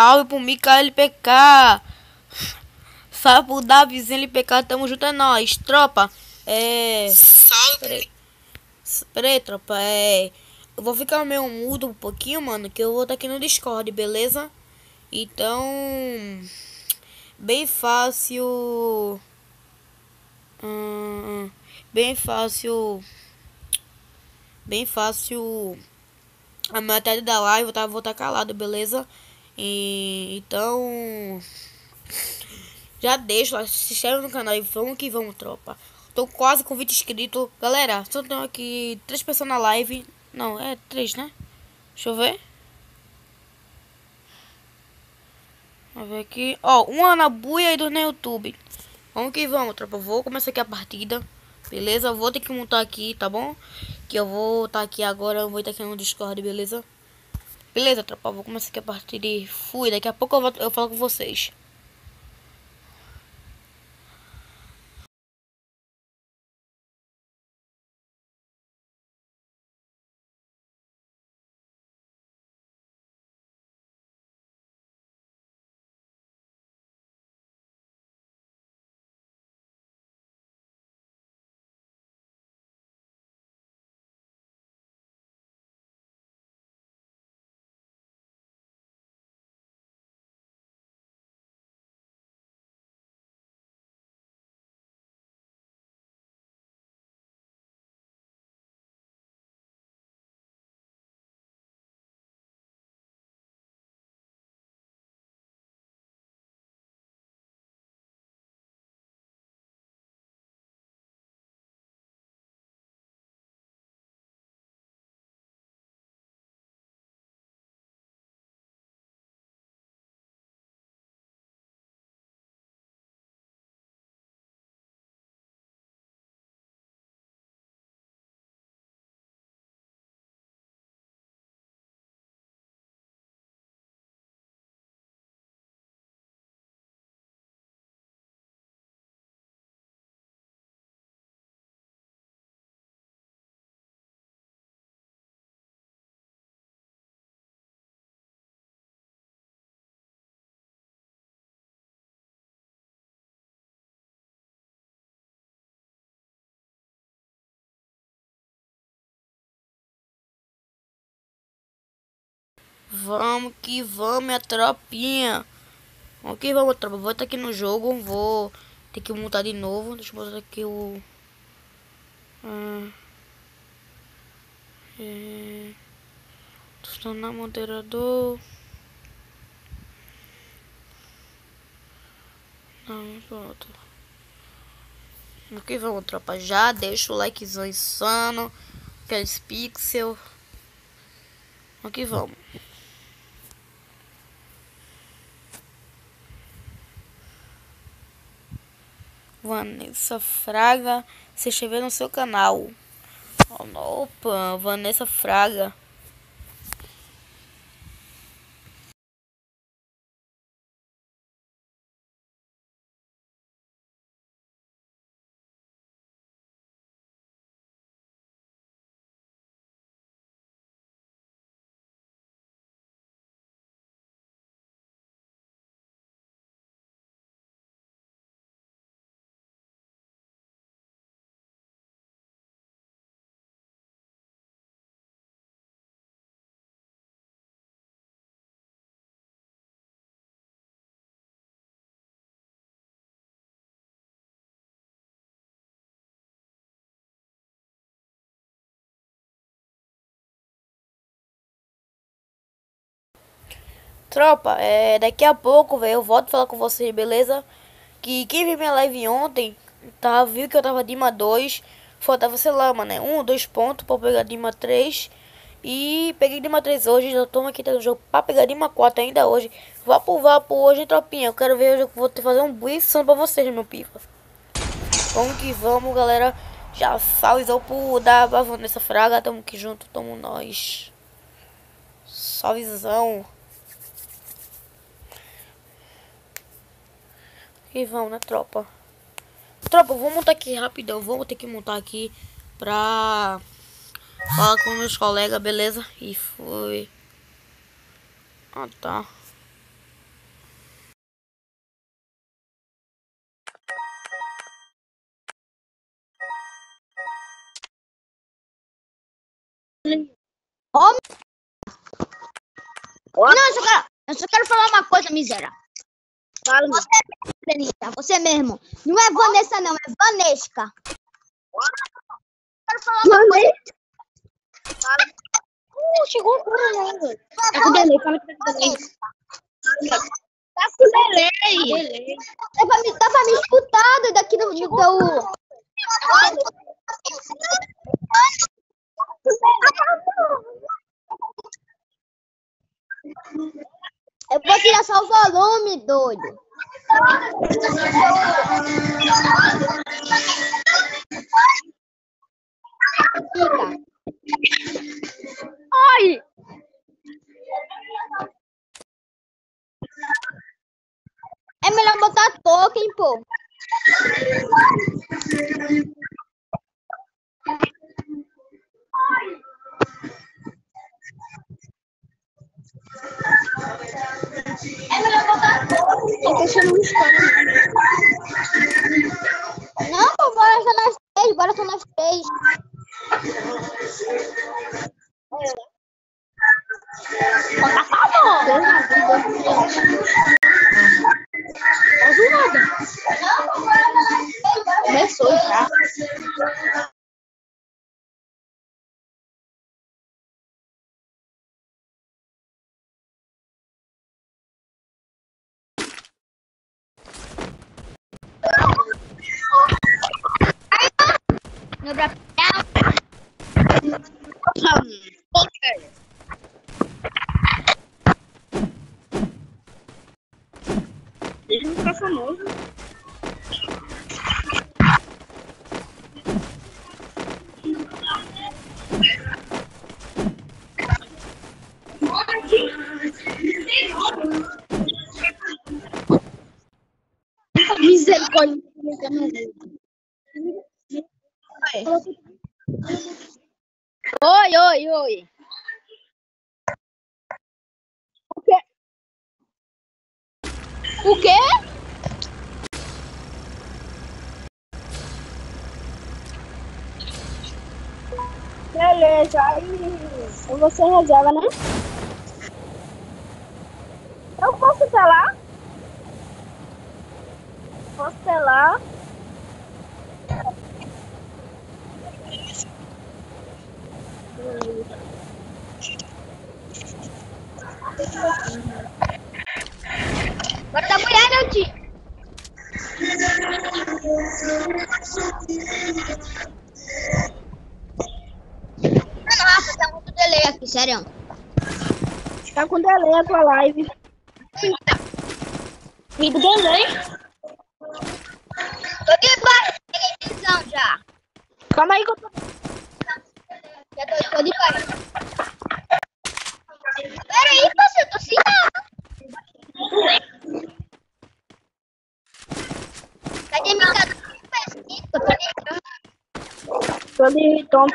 salve pro Mikael LPK. Salve pro Davizinho LPK, tamo junto, é nóis. Tropa, é... Salve Peraí. Peraí, tropa, é... Eu vou ficar meio mudo um pouquinho, mano, que eu vou estar aqui no Discord, beleza? Então... Bem fácil... Hum, bem fácil... Bem fácil... A metade da live eu tá, vou estar calado, beleza? E, então... Já deixa, lá, se inscreve no canal e vamos que vamos, tropa. Tô quase com 20 inscritos. Galera, só tem aqui três pessoas na live. Não, é três, né? Deixa eu ver. Vamos ver aqui. Ó, uma na buia e dois no YouTube. Vamos que vamos, tropa. Vou começar aqui a partida. Beleza? Vou ter que montar aqui, tá bom? Que eu vou estar aqui agora. Eu vou estar aqui no Discord, beleza? Beleza, tropa. Vou começar aqui a partida e fui. Daqui a pouco eu, vou, eu falo com vocês. Vamos que vamos, minha tropinha. Vamos vamos, tropa. Vou estar aqui no jogo. Vou ter que montar de novo. Deixa eu botar aqui o. Ah, é, Estou na moderador. Não, pronto. Que vamos, tropa. Já deixa o likezão insano. Aqueles pixel. Vamos que vamos. Vanessa Fraga se inscrever no seu canal. Opa, Vanessa Fraga. Tropa, é, daqui a pouco, velho, eu volto falar com vocês, beleza? Que quem viu minha live ontem, tá, viu que eu tava Dima 2, faltava, sei lá, mano, né, um, dois pontos pra pegar Dima 3. E peguei Dima 3 hoje, já tô aqui no jogo pra pegar Dima 4 ainda hoje. Vapo, vapo hoje, tropinha. Eu quero ver hoje, eu vou fazer um buição pra vocês, meu pipa. Vamos que vamos, galera. Já salvezão pro da Vanessa Fraga, tamo que junto, tamo nós. Salvezão. E vão, na tropa? Tropa, eu vou montar aqui rapidão. Eu vou ter que montar aqui pra falar com meus colegas, beleza? E foi. Ah, tá. Oh, não, eu só quero, eu só quero falar uma coisa, miséria. Fala, Você, Benita, você mesmo. Não é Vanessa, não, é Vanesca. Quero falar uma coisa. Uh, chegou agora, né? Tá com delay, fala que tá com delay. Tá com delay. Dá pra me, dá pra me escutar doido, aqui no, no teu... Eu vou tirar só o volume, doido. Fica. Ai! É melhor botar token, pô. É melhor botar token. Tô deixando uma história. Não, pô, bora só nós três, bora só nós três. Tá falando. Tá zoada. Não, Começou já. No braço. Você reserva, né? Eu posso telar? Posso telar? Bota a mulher, meu tio. Mano, Rafa, tá muito delay aqui, sério. Tá com delay a tua live. E do delay? Tô debaixo, peguei visão já. Calma aí que eu tô. Já tô, tô debaixo. Pera aí, parceiro, eu tô sem nada. Cadê minha casa? Tô pegando. Tô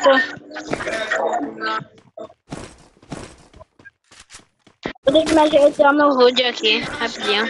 tonto. Eu ajeitar meu hood aqui, rapidinho.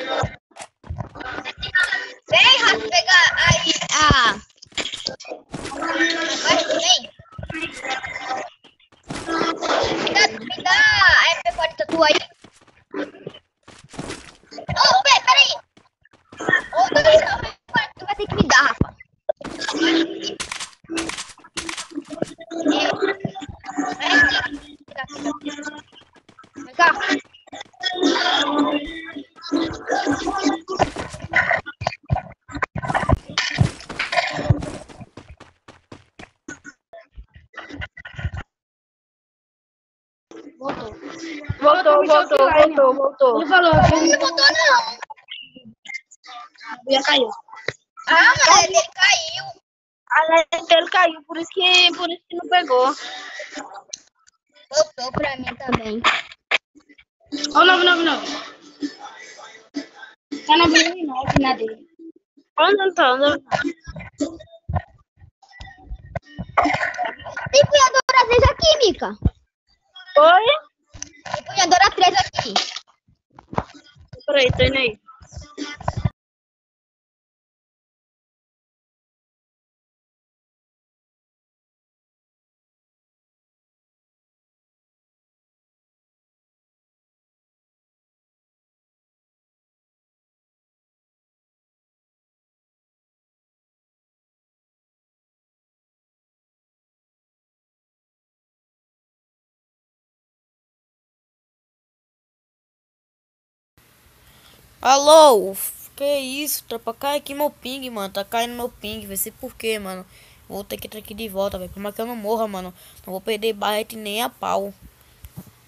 Alô? Que isso, tropa? Cai aqui meu ping, mano. Tá caindo meu ping. Vai ser por quê, mano? Vou ter que entrar aqui de volta, velho. Por mais que eu não morra, mano. Não vou perder barrete nem a pau.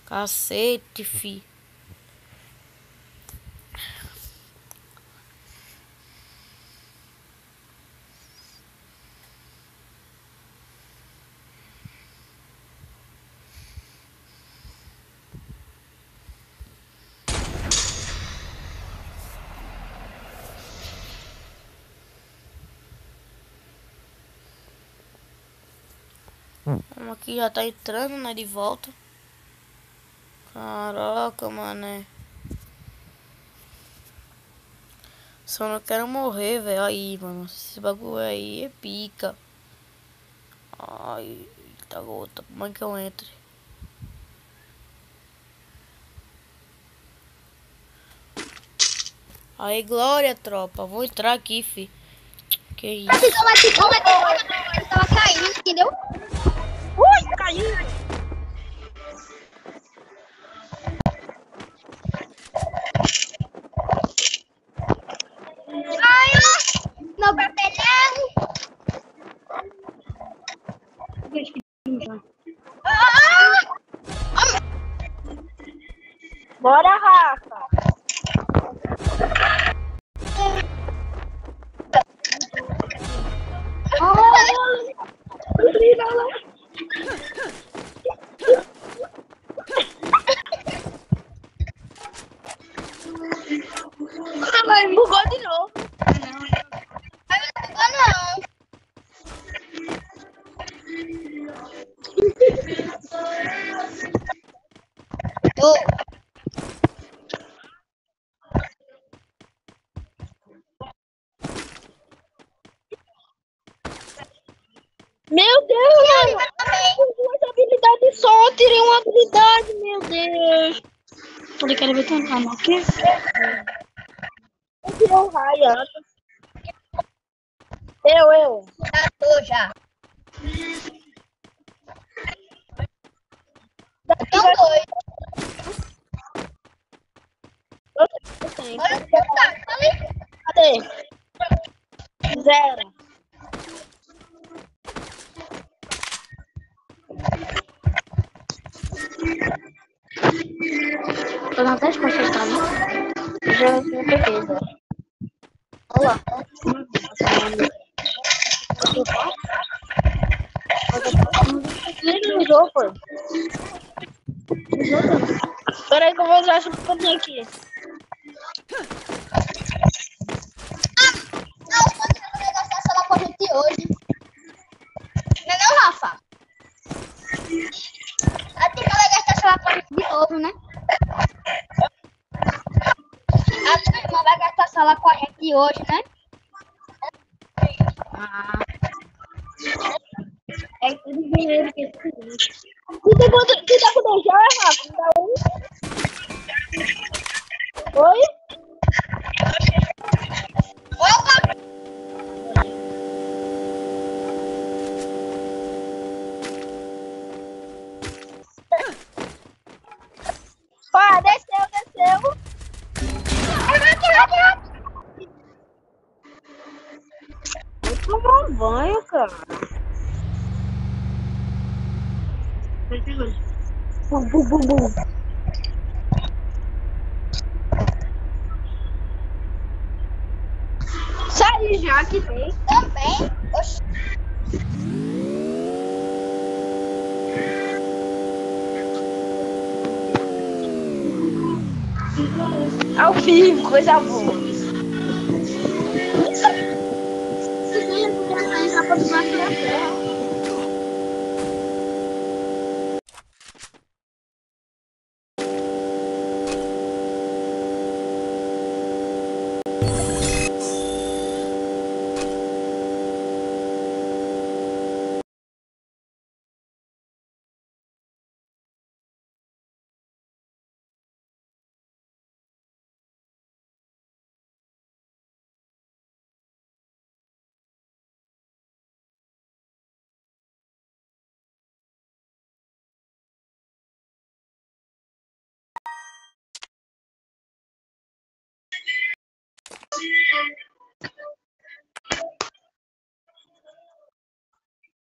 Cacete, fi. Como aqui já tá entrando, né? De volta. Caraca, mané. Só não quero morrer, velho. Aí, mano. Esse bagulho aí é pica. Ai, tá gota. Como é que eu entre? Aí, glória, tropa. Vou entrar aqui, fi. Que isso? Então, mas então, mas então, mas tava caindo, entendeu? Ui, caiu. Eu quero ver tua calma, ok? Coisa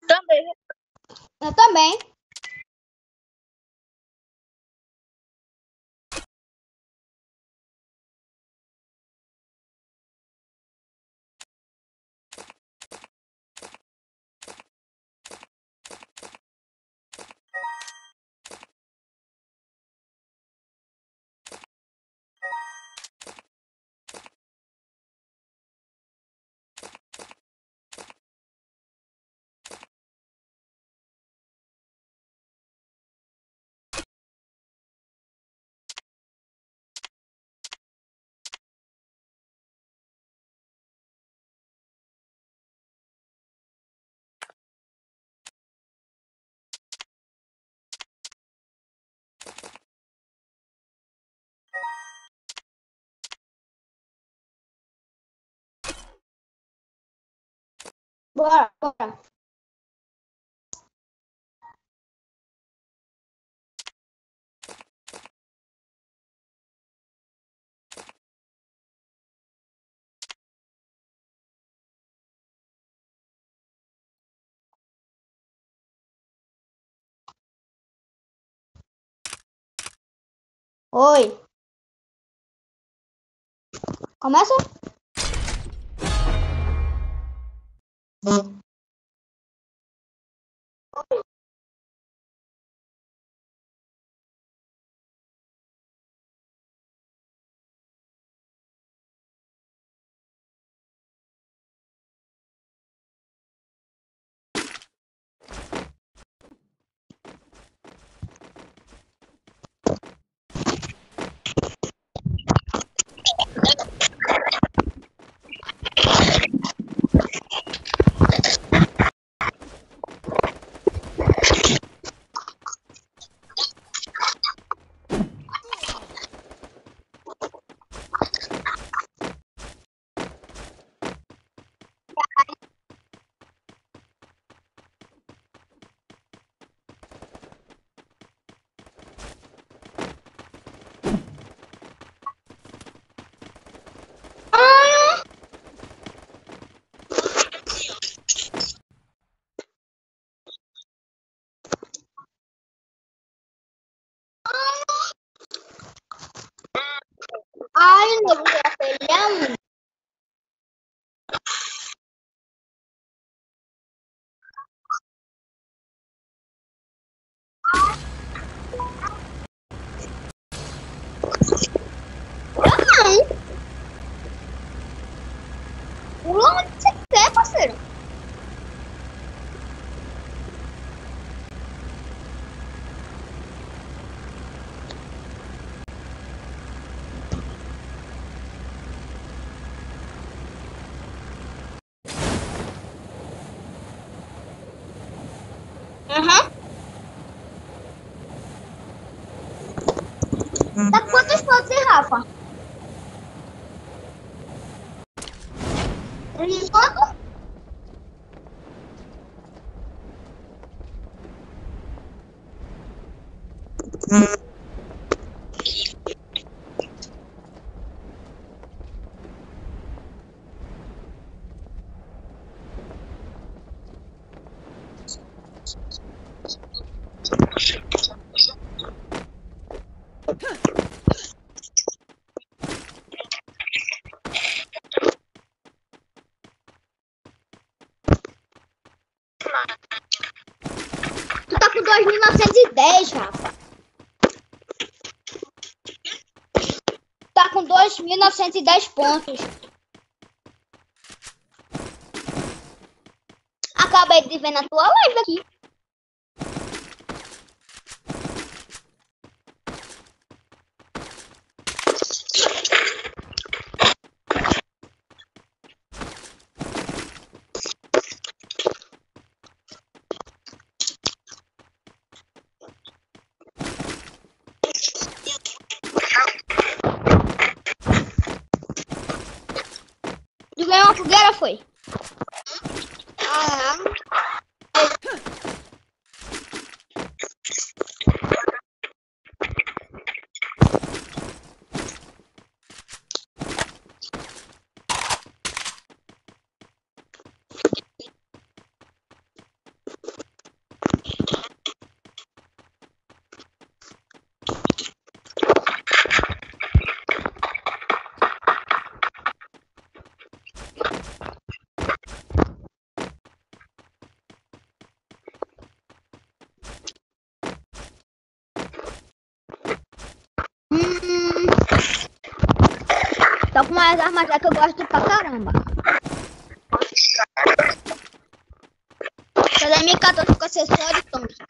Também. Eu também. Bora, bora. Oi. Começa? Ai, 2.910, Rafa. Tá com 2.910 pontos. Acabei de ver na tua live aqui. Tu ganhou uma fogueira, foi? Aham. As armas lá que eu gosto pra caramba. Essa da M14 com acessório, Thompson.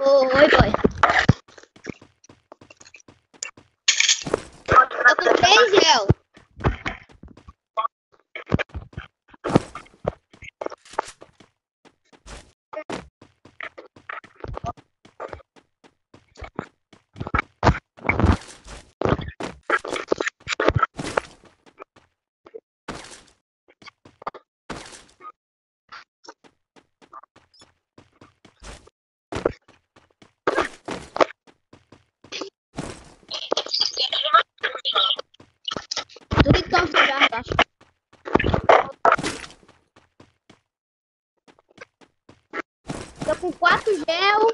Oi, boy. Tô com três gel. Do que estão já, acho. Tô com quatro gel.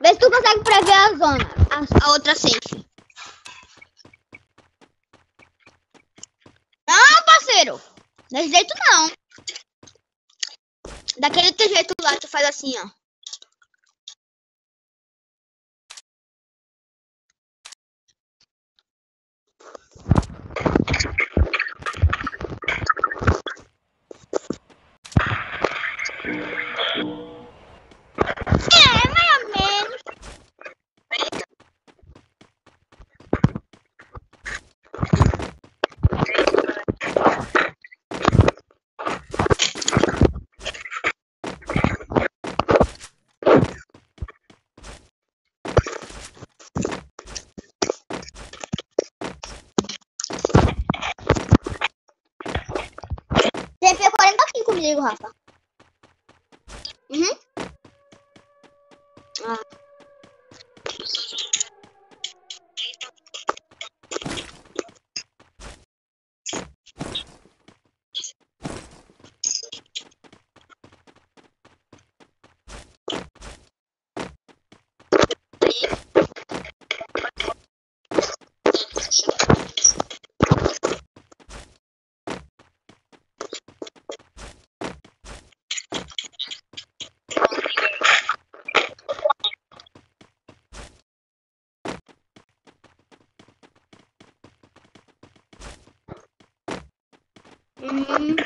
Vê se tu consegue prever a zona. A, a outra safe. Não, parceiro. Desse jeito não. Daquele teu jeito lá, tu faz assim, ó. Mm-hmm.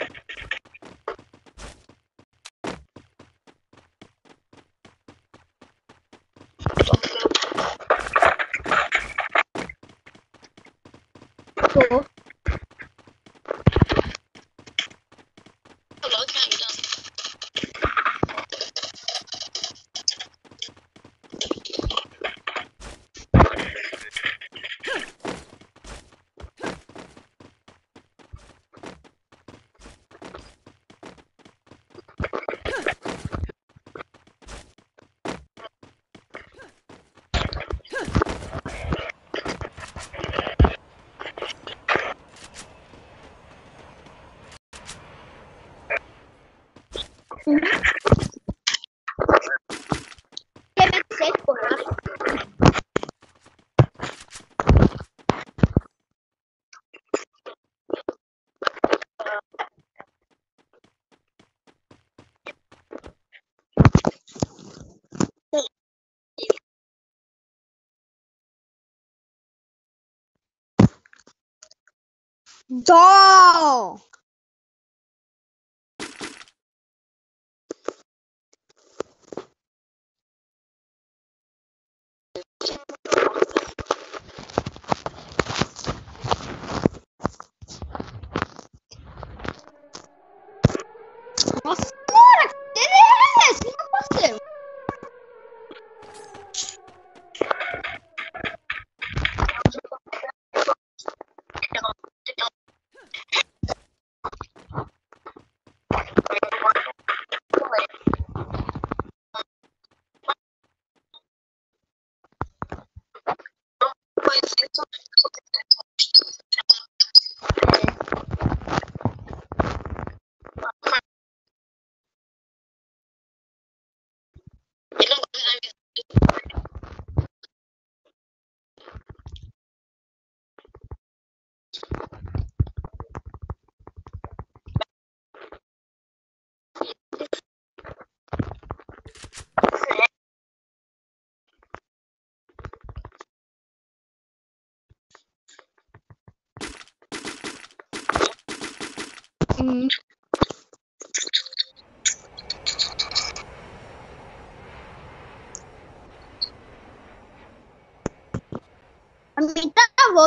走。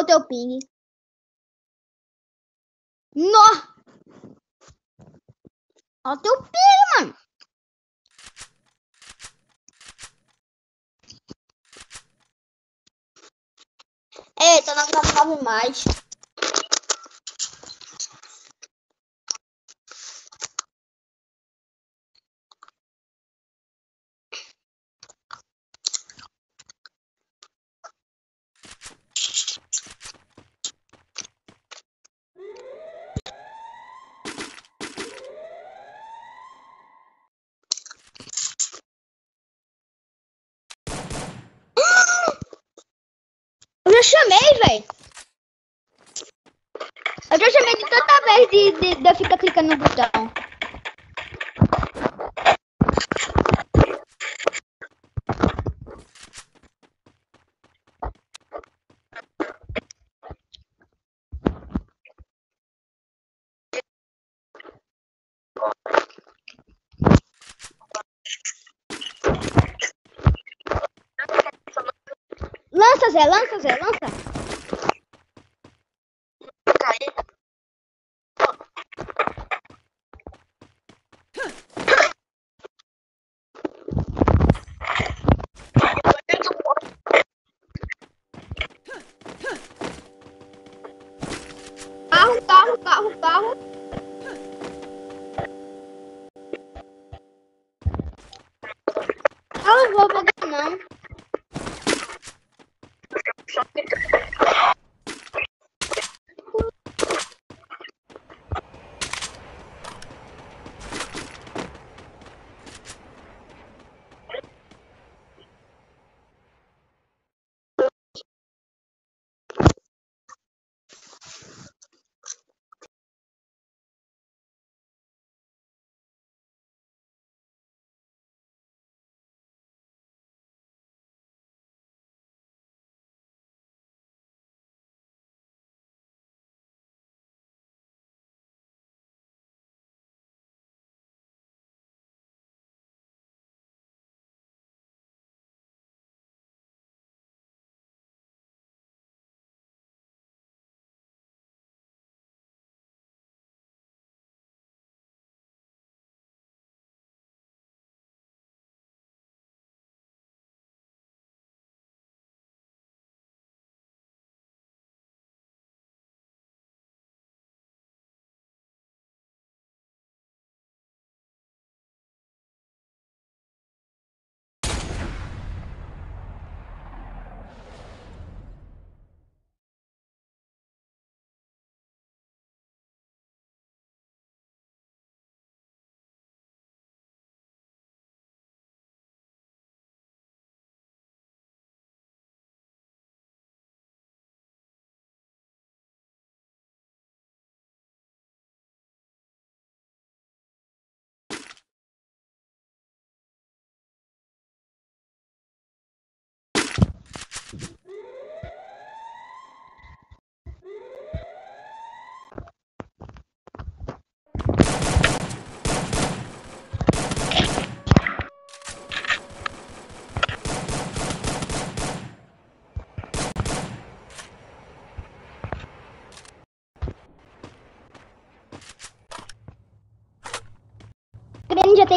o teu ping. Nó! Olha o teu ping, mano! Eita, não acabava mais.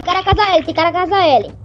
Tem cara casa L, tem cara casa L.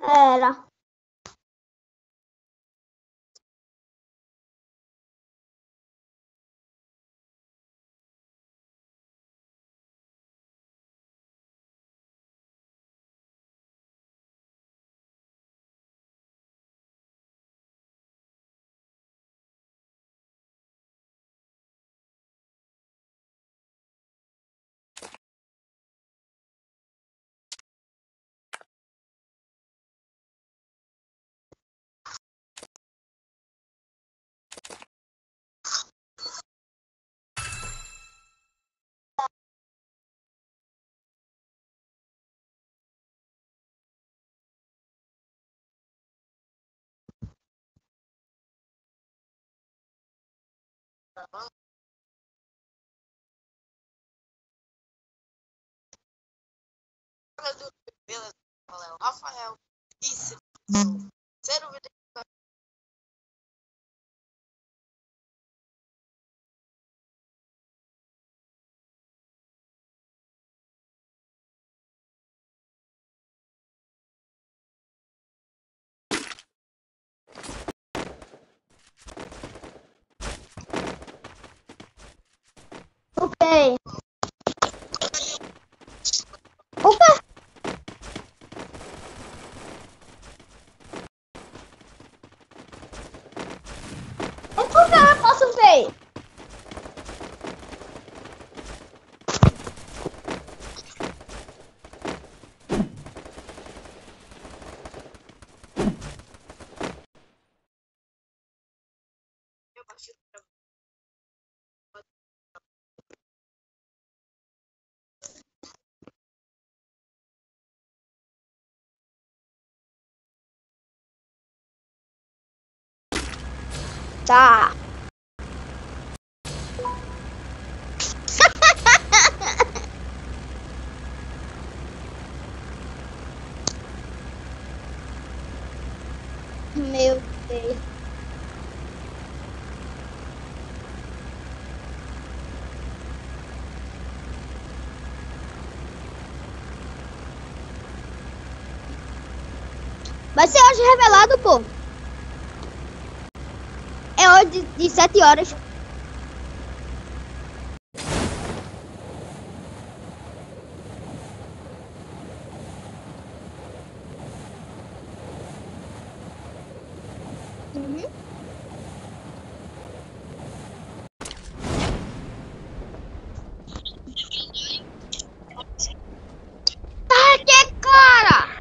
Era. Rafael. Isso. Zero Ok. Opa! Onde que eu posso ver? Tá. Meu Deus. Vai ser hoje revelado, pô. De, de 7 horas. Uhum. Ah, que cara!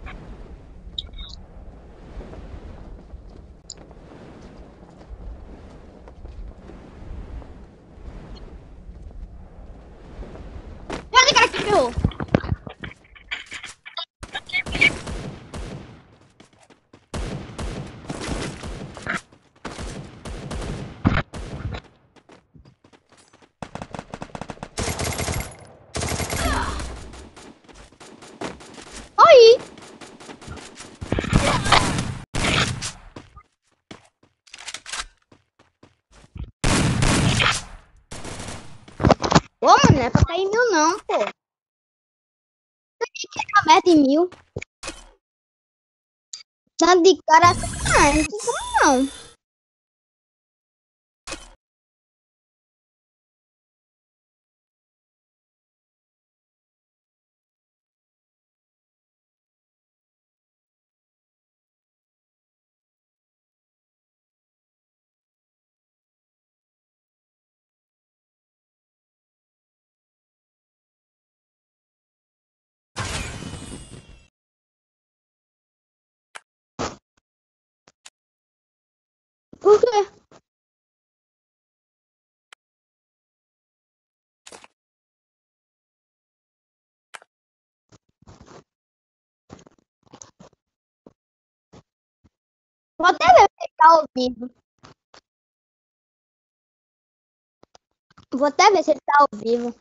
Olha cara que ferrou. Aí. Ô, mano, não é pra cair em mil não, pô. Tem que a meta em mil. Assim, ah, não não. Por quê? Vou até ver se tá vivo. Vou até ver se ele tá ao vivo.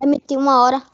Emitiu uma hora.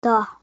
Tá.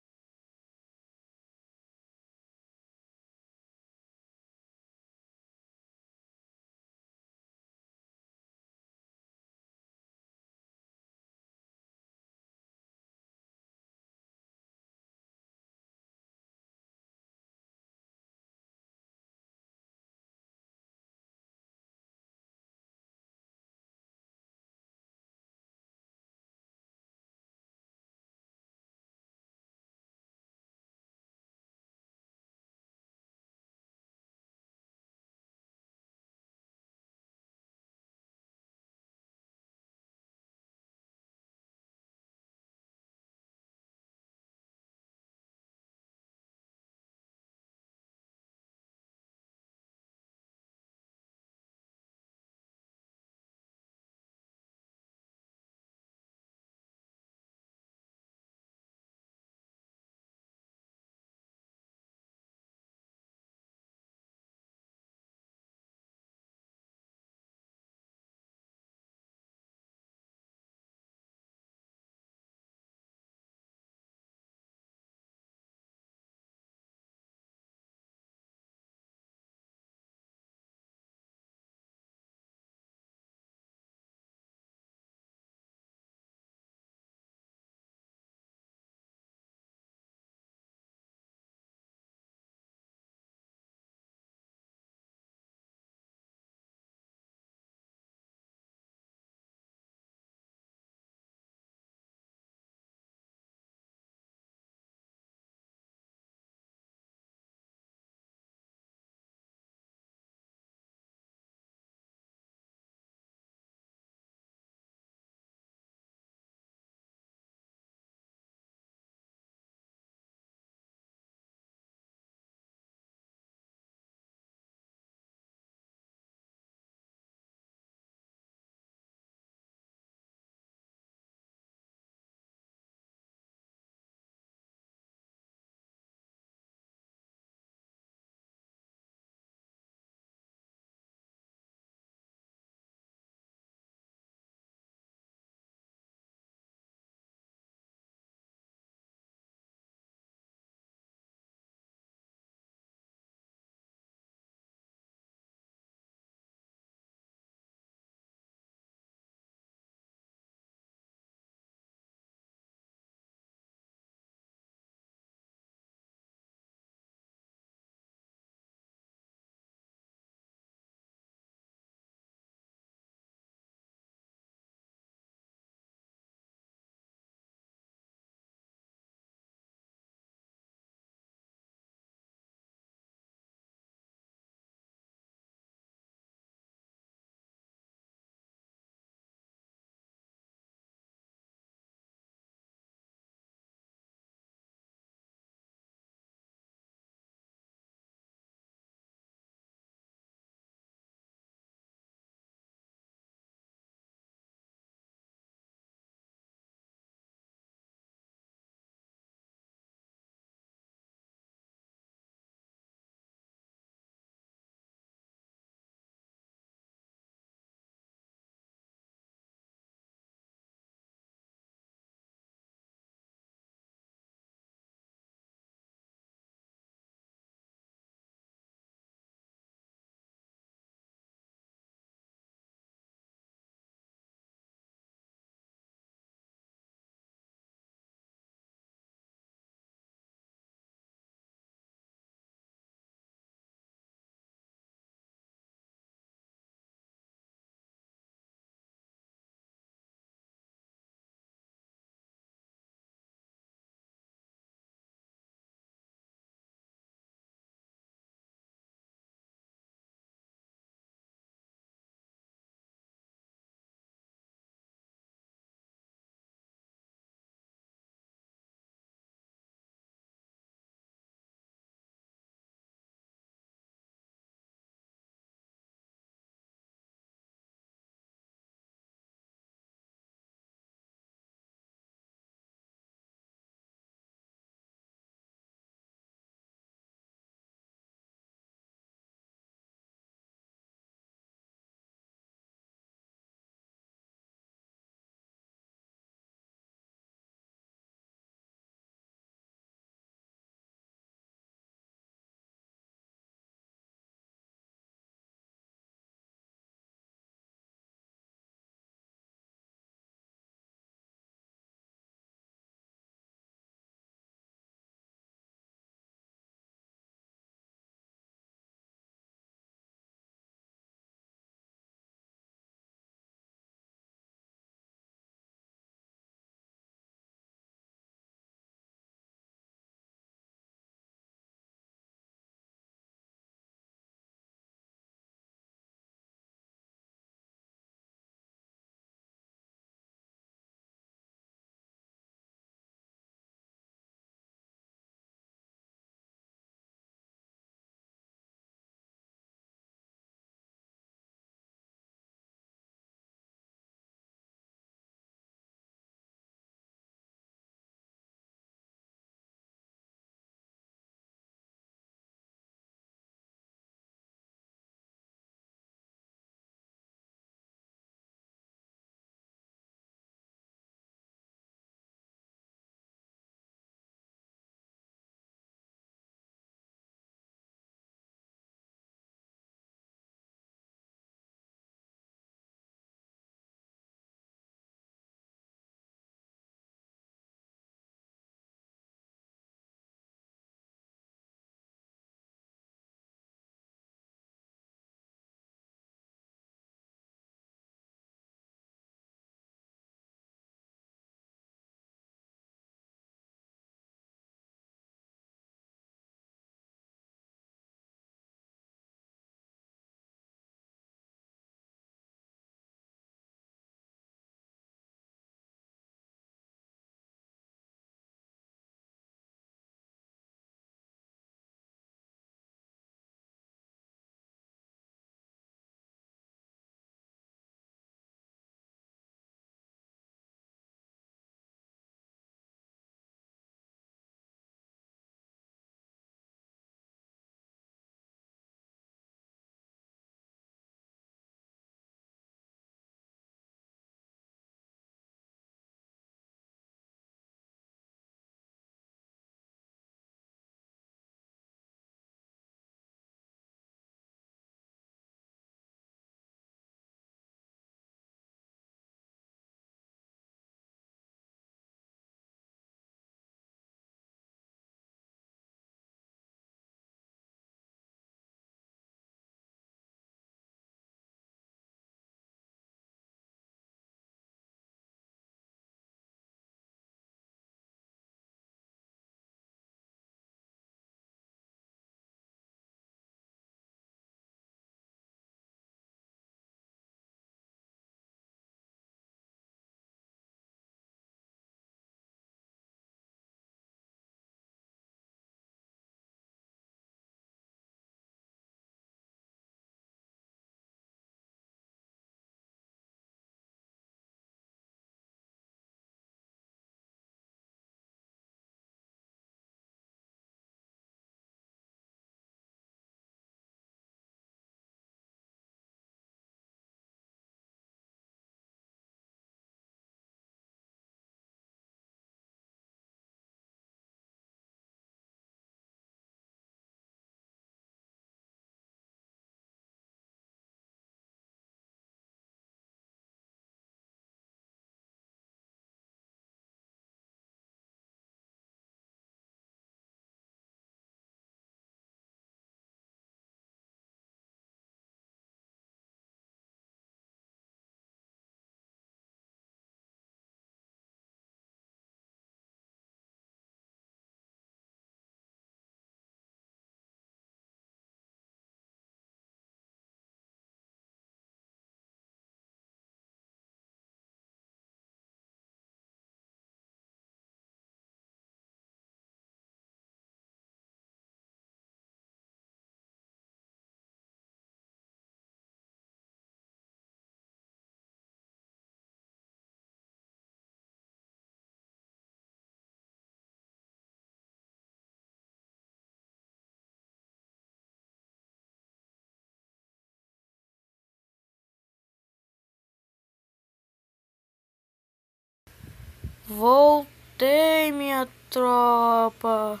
Voltei, minha tropa.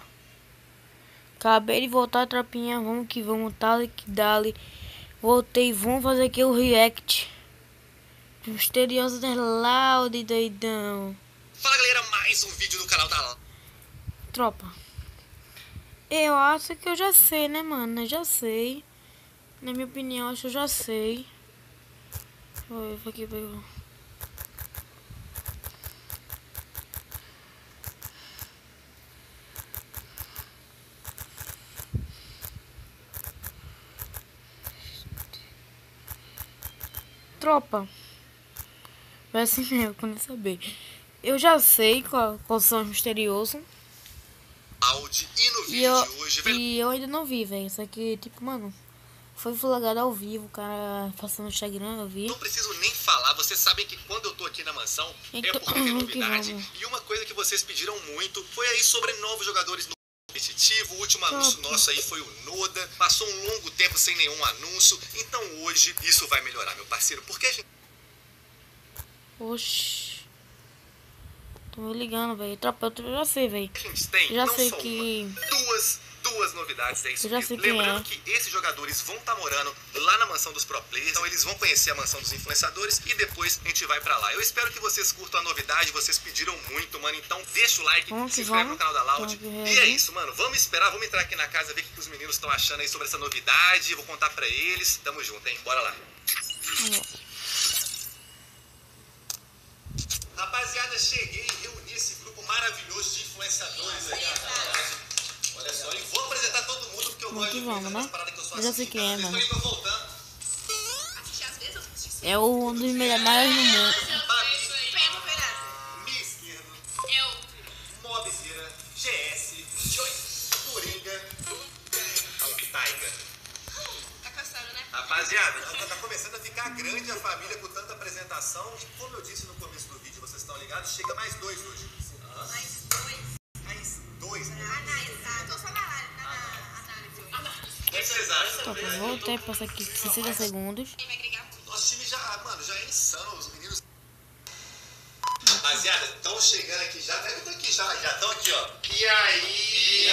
Acabei de voltar, tropinha. Vamos que vamos, tal que dali. Voltei, vamos fazer aqui o react. Misterioso da Loud, doidão. Fala galera, mais um vídeo do canal da Tropa. Eu acho que eu já sei, né, mano? Eu já sei. Na minha opinião, acho que eu já sei. Vou aqui, pegou. Tropa. Vai assim mesmo, quando eu saber. Eu já sei qual, qual são os misteriosos. Audi e no vídeo eu, de hoje, velho, e eu ainda não vi, velho. Isso aqui, tipo, mano, foi flagrado ao vivo, o cara passando no Instagram, eu vi. não preciso nem falar, vocês sabem que quando eu tô aqui na mansão é Então, porque tem que novidade. E uma coisa que vocês pediram muito foi aí sobre novos jogadores no competitivo. O último anúncio nosso aí foi o Noda. Passou um longo tempo sem nenhum anúncio. Então hoje isso vai melhorar, meu parceiro. Porque a gente Oxi. Tô me ligando, velho. Tropa, eu já sei, velho. Já sei que- uma, duas, duas novidades, é isso mesmo. Lembrando é. que esses jogadores vão estar morando lá na mansão dos pro players, então eles vão conhecer a mansão dos influenciadores e depois a gente vai pra lá. Eu espero que vocês curtam a novidade, vocês pediram muito, mano, então deixa o like, Vamos que se inscreve vamos. no canal da Loud. Que E é isso, mano, vamos esperar, vamos entrar aqui na casa, ver o que os meninos estão achando aí sobre essa novidade, vou contar pra eles. Tamo junto, hein? Bora lá. Rapaziada, cheguei e reuni esse grupo maravilhoso de influenciadores aí. Olha só, e vou apresentar todo mundo porque eu Vamos gosto que de vamos, né? paradas que eu sou Eu já assim, sei quem é, mano. É o- um dos melhores maiores no mundo. Joy, Coringa, Taiga. Rapaziada, tá, tá começando a ficar grande a família com tanta apresentação. E como eu disse no começo do vídeo, vocês estão ligados, chega mais dois hoje. Mais dois? O que vocês acham? Tropa, eu voltei, passa aqui 60 segundos. Nosso time já, mano, já é insano. Os meninos. Rapaziada, estão chegando aqui já. Deve estar aqui já. Já estão aqui, ó. E aí?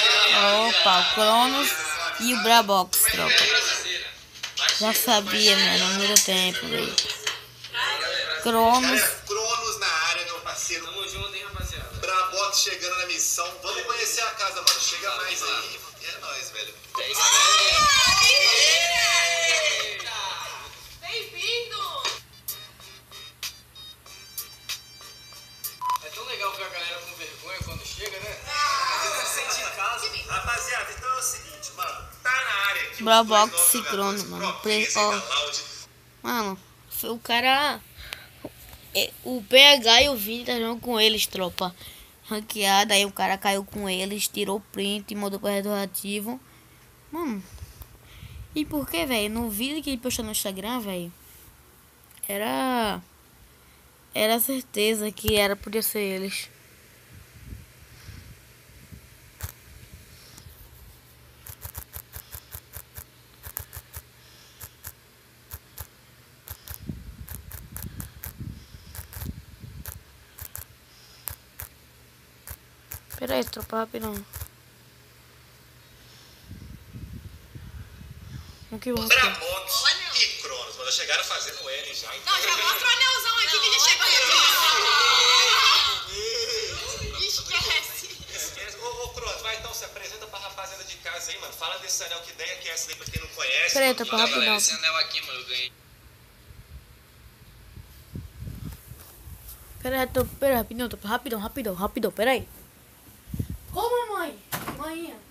Opa, o Cronos e o Brabox, tropa. Já sabia, mano, há muito tempo, velho. Cronos na área, meu parceiro. Tamo junto, hein, rapaziada. Brabox missão. Vamos conhecer a casa, mano. Chega mais aí. E é nóis, velho. É tão legal ver a galera com vergonha quando chega, né? Você se sente em casa. Rapaziada, então é o seguinte, mano. Tá na área aqui. Brabox e Crono, mano. Play- ó. Loud. Mano, foi o cara. é, O PH e o Vini tá jogando com eles, tropa. Ranqueada, aí o cara caiu com eles, tirou o print, mandou pro retroativo. Mano. E por que, velho? No vídeo que ele postou no Instagram, velho. Era. Era certeza que era, podia ser eles. Pera aí, tropa, rapidão. O que vamos fazer? Brabox e Cronos, mano. Chegaram fazendo o L já. Então... Não, já mostra o anelzão aqui que ele chegou aqui. Esquece. Esquece. Ô, ô, Cronos, vai então, se apresenta pra rapaziada de casa aí, mano. Fala desse anel, que ideia que é essa daí pra quem não conhece. Pera aí, tropa, Então, galera, rapidão. esse anel aqui, mano, eu ganhei. Pera aí, tropa, pera aí, rapidão, tropa, rapidão, rapidão, rapidão, pera aí. Como, mãe? Mãe.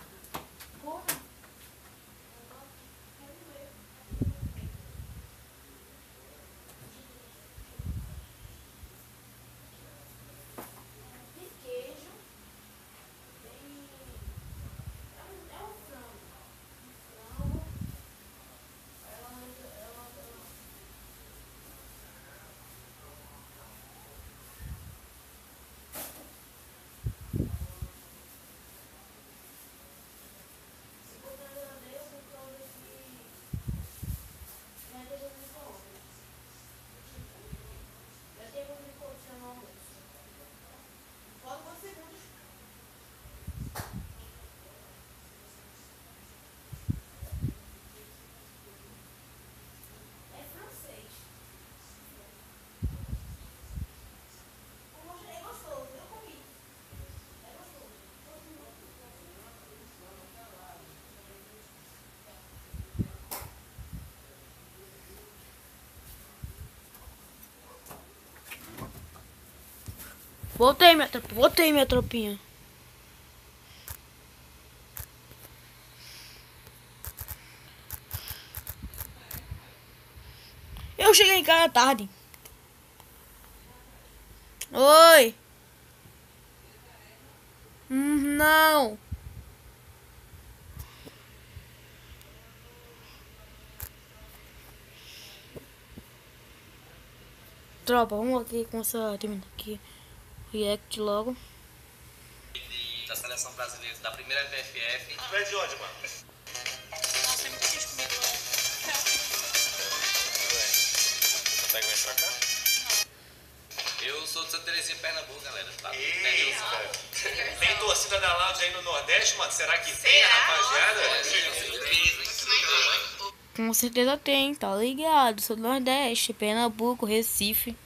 Voltei, minha tropa. Voltei, minha tropinha. Eu cheguei em casa tarde. Oi. Hum, Não. Tropa, vamos aqui começar a terminar aqui. React logo. Da seleção brasileira, da primeira PFF. Tu é de onde, mano? Consegue vir pra cá? Eu sou de Santa Terezinha, Pernambuco, galera. Tá? Eita! Tem torcida da Lounge aí no Nordeste, mano? Será que tem, a rapaziada? Com certeza tem, tá ligado? Sou do Nordeste, Pernambuco, Recife.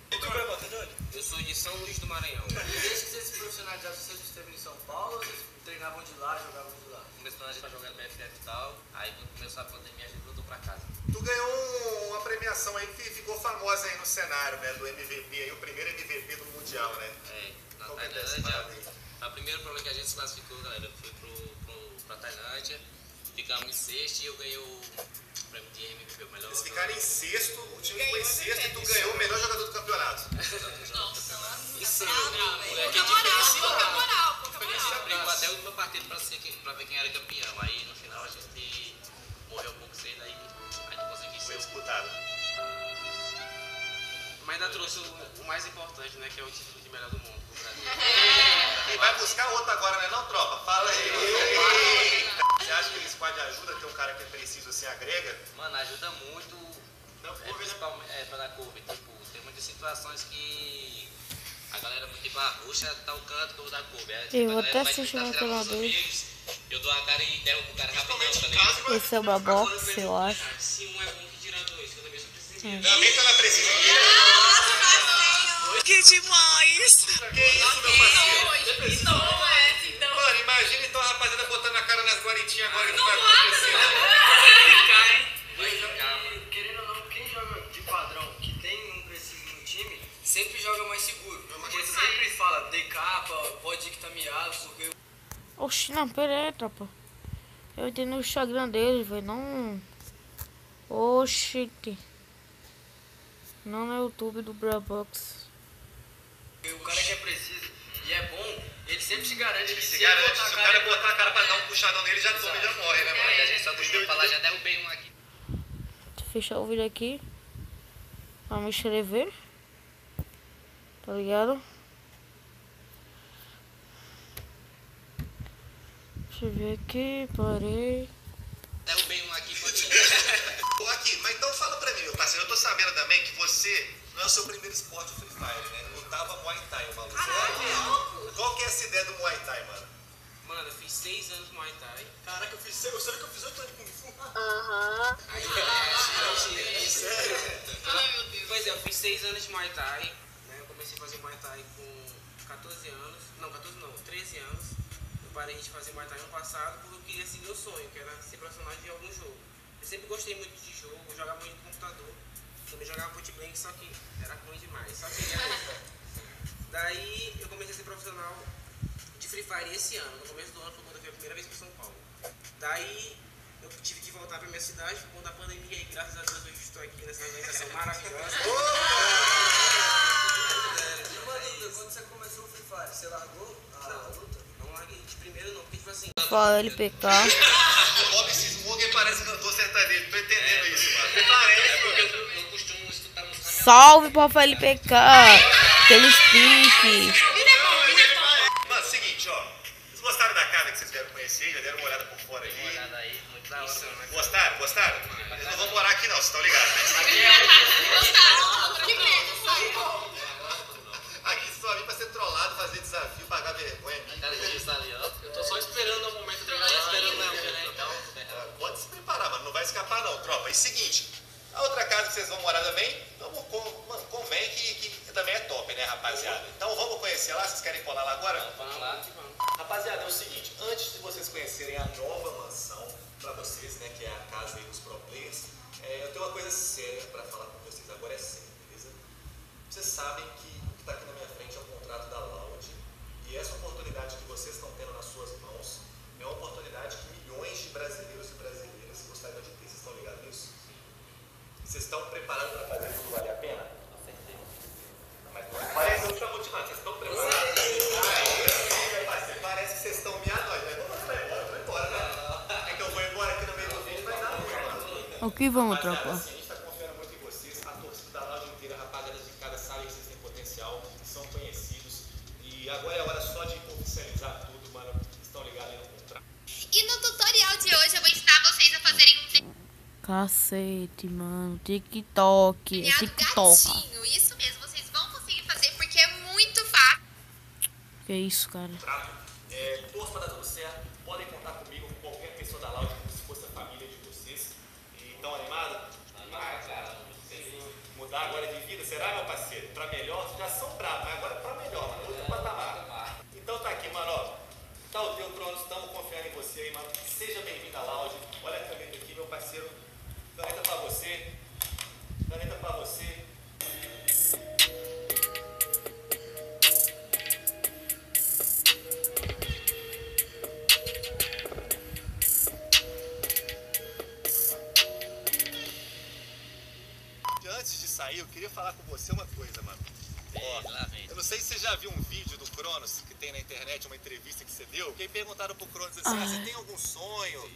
Lá, jogavam de lá? Começou a gente pra jogar PFF e tal, aí quando começou a pandemia a gente voltou pra casa. Tu ganhou uma premiação aí que ficou famosa aí no cenário, né? Do MVP aí, o primeiro MVP do Mundial, né? É, na Qual é Tailândia. A primeira prova que a gente se classificou, galera, foi pro, pro, pra Tailândia. Ficamos em sexto e eu ganhei o prêmio de MVP, o melhor. Eles ficaram em sexto, o time ficou em sexto e tu ganhou o melhor jogador do campeonato. Em seu, moleque Pouca moral, moral, pouca A gente moral. brigou até o último partido pra, ser, pra ver quem era campeão. Aí no final a gente morreu um pouco cedo, aí a gente conseguiu Foi disputado. Mas ainda trouxe o, o mais importante, né? Que é o título de melhor do mundo pro Brasil. E vai buscar outro agora, né não, tropa? Fala aí. Você acha que eles podem ajuda? Tem um cara que é preciso assim, agrega? Mano, ajuda muito. Não, É, curva, né? principalmente é, pra dar curva. Tipo, tem muitas situações que a galera muito tipo, ah, puxa tal canto que eu vou dar tipo, Eu vou até assistir dele. amigos, Eu dou a cara e derrubo o cara rapidão, tá ligado? Esse é o Babox, eu acho. Se um é bom que tira dois, que eu também sou preciso. Também tá na precisa. Que demais! Que isso, meu parceiro? Então, é, então. Mano, imagina então a rapaziada botando a cara nas guaritinhas agora que não vai acontecer. Vai ficar, mano. Querendo ou não, quem joga de padrão, que tem um preciso no time, sempre joga mais seguro. Fala, decapa, pode ir que tá miado, porque Oxi, não, pera aí, tropa. Eu entrei no Instagram dele, velho. Não. Oxi. Não no YouTube do Brabox. o cara que é preciso e é bom, ele sempre se garante que Se se ele garante, botar se a o cara botar a cara pra dar um puxadão nele, já toma e já morre, né, Mas a mano? gente só costuma falar, já derrubei um aqui. Deixa eu fechar o vídeo aqui. Pra me inscrever. Tá ligado? Deixa eu ver aqui, parei. Derrubei um aqui, Ô, Aqui, mas então fala pra mim, meu parceiro. Eu tô sabendo também que você não é o seu primeiro esporte o Free Fire, né? Lutava Muay Thai, o maluco. Qual que é essa ideia do Muay Thai, mano? Mano, eu fiz seis anos Muay Thai. Caraca, eu fiz, eu sei que eu fiz oito anos de Kung Fu. Aí, Sério? Ai, meu Deus. Pois é, eu fiz seis anos de Muay Thai. Né? Eu comecei a fazer Muay Thai com 14 anos. Não, 14 não, 13 anos. Parei de fazer Muay Thai ano passado porque eu queria seguir meu sonho, que era ser profissional de algum jogo. Eu sempre gostei muito de jogo, eu jogava muito no computador. Também jogava Footblank, só que era ruim demais. Só que Daí eu comecei a ser profissional de Free Fire esse ano. No começo do ano foi quando eu fui a primeira vez para São Paulo. Daí eu tive que voltar para minha cidade por conta da pandemia e graças a Deus hoje estou aqui nessa organização maravilhosa. Uma dúvida, quando você começou o Free Fire, você largou a luta? Não larguei primeiro não, porque tipo assim. Fala LPK. O Bob Sismonger parece cantor sertanejo. Tô entendendo isso, mano. É porque eu, eu costumo escutar música Salve pra LPK. Aqueles piques. Mano, seguinte, ó. Vocês gostaram da casa que vocês vieram conhecer? Já deram uma olhada por fora aí? olhada aí, muito da hora. Gostaram? Gostaram? Eles não vão morar aqui não, vocês estão ligados, né? Gostaram? Que medo. Aqui só vim pra ser trollado, fazer desafio, vai escapar não, tropa. E seguinte, a outra casa que vocês vão morar também, vamos com, mano, convém que, que também é top, né, rapaziada? Então vamos conhecer lá, vocês querem colar lá agora? vamos lá, vamos. Rapaziada, é o seguinte, antes de vocês conhecerem a nova mansão pra vocês, né, que é a casa aí dos pro players, é, eu tenho uma coisa séria pra falar com vocês, agora é sério, beleza? Vocês sabem que o que tá aqui na minha frente é o contrato da Loud, E essa oportunidade que vocês estão tendo nas suas mãos é uma oportunidade que milhões de brasileiros e brasileiras gostariam de ter. Vocês estão ligados nisso? Vocês estão preparando para fazer tudo valer a pena? Com certeza. Mas não parece que não está motivado. Vocês estão preparados? Ai, parceiro, Parece que vocês estão me. Mas vamos vai embora, vai embora, né? É que eu vou embora aqui no meio do vídeo, vai dar ruim, mano. O que vamos, Rapaziada, tropa? assim, a gente tá confiando muito em vocês, a torcida da loja inteira, rapaziada de cada sabe que vocês têm potencial, são conhecidos. E agora é hora só de oficializar tudo, mano. Vocês estão ligados aí no contrato. E no tutorial de hoje eu vou ensinar vocês a fazerem um Cacete, mano. TikTok. É TikTok. gatinho. Isso mesmo, vocês vão conseguir fazer porque é muito fácil. Que isso, cara. É, torço para dar tudo certo. Podem contar comigo, com qualquer pessoa da loja, como se fosse a família de vocês. E estão animados? Animados, cara. Mudar agora de vida, será, meu parceiro? Pra melhor? Vocês já são bravos, mas agora pra melhor, mano. Outro patamar. Então tá aqui, mano, ó. Tá o teu Cronos, estamos confiando em você aí, mano. Seja bem-vindo à lounge. Olha a caneta aqui, meu parceiro. Caneta pra você. Caneta pra você. Antes de sair, eu queria falar com você uma coisa, mano. Ó, eu não sei se você já viu um vídeo do Cronos que tem na internet, uma entrevista que você deu. Que aí perguntaram pro Cronos assim: ah, você tem algum sonho?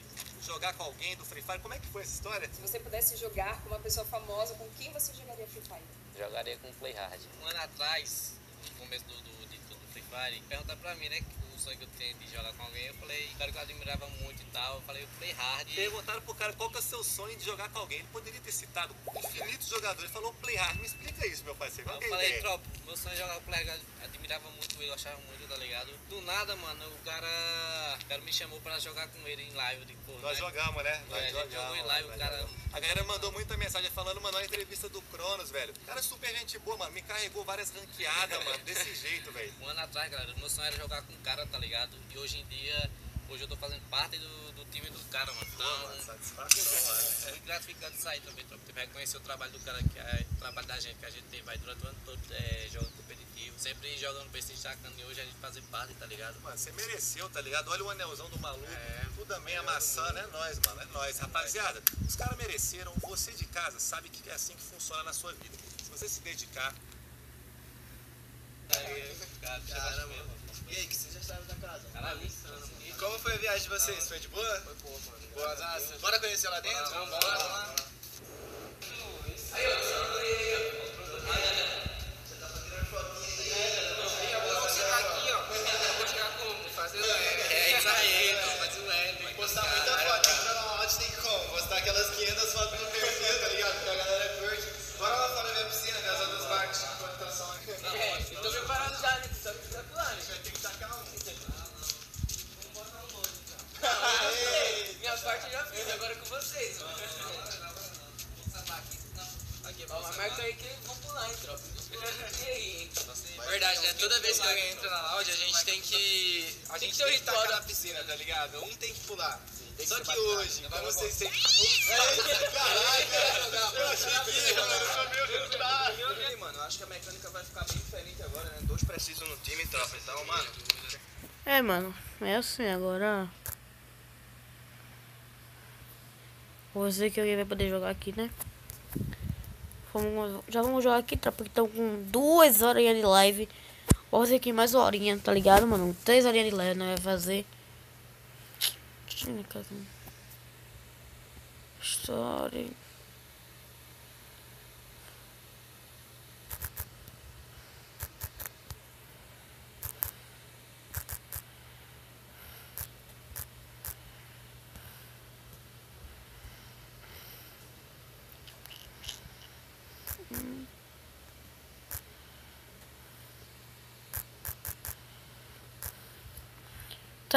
Jogar com alguém do Free Fire? Como é que foi essa história? Se você pudesse jogar com uma pessoa famosa, com quem você jogaria Free Fire? Jogaria com Play Hard. Um ano atrás, no começo do, do, de tudo do Free Fire, perguntaram pra mim, né, o sonho que eu tenho de jogar com alguém, eu falei, cara que eu admirava muito e tal, eu falei, o Play Hard. Perguntaram pro cara qual que é o seu sonho de jogar com alguém. Ele poderia ter citado infinitos jogadores. Ele falou Play Hard. Me explica isso, meu parceiro. Qual Eu falei, ideia? tropa, meu sonho é jogar com o Play Hard, eu admirava muito ele, eu achava muito, tá ligado? Do nada, mano, o cara, o cara me chamou pra jogar com ele em live, eu pô, Nós né? jogamos, né? Nós É, jogamos, jogou em live, o cara- jogamos. A galera mandou muita mensagem falando, mano, a entrevista do Cronos, velho. O cara é super gente boa, mano. Me carregou várias ranqueadas, mano. Desse jeito, velho. Um ano atrás, galera, meu sonho era jogar com o cara, tá ligado? E hoje em dia, hoje eu tô fazendo parte do, do time do cara, mano. Então, Satisfação, mano. é muito gratificante isso aí também, tropa. Reconhecer o trabalho do cara, que é o trabalho da gente, que a gente tem, vai durante o ano todo é, jogando competitivo, sempre jogando se destacando e hoje a gente fazer parte, tá ligado? Mano, você mereceu, tá ligado? Olha o anelzão do maluco. É. Tudo também amassando, é nóis, mano. É nóis. Rapaziada, os caras mereceram. Você de casa sabe que é assim que funciona na sua vida. Se você se dedicar. Cara, mesmo. E aí, que você já saiu da casa? Caralho, mano. E como foi a viagem de vocês? Foi de boa? Foi boa, mano. Boa, Bora conhecer lá dentro? Vamos, bora lá. É isso aí, faz o L. Postar muita vocês. Mas marca aí que vão pular, hein, tropa. E aí, hein? Verdade, né? Toda vez que alguém entra na lounge, a gente tem que. A Tem gente que ter tem que tacar ritual. na piscina, tá ligado? Um tem que pular. Só que hoje, como Vai, vocês têm. Caraca, Eu achei que mano, eu sabia o resultado. E aí, mano, eu acho que a mecânica vai ficar bem diferente agora, né? Dois precisos no time, tropa. Então, mano. É, mano. É assim, agora. Você que alguém vai poder jogar aqui, né? Vamos, já vamos jogar aqui, tropa, que estão com duas horinhas de live. Vou fazer aqui mais uma horinha, tá ligado, mano? Três horinhas de live, nós vai fazer. Story. Tá,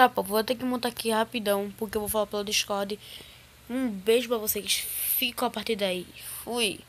pô, vou ter que montar aqui rapidão, porque eu vou falar pelo Discord. Um beijo pra vocês. Fico a partir daí. Fui.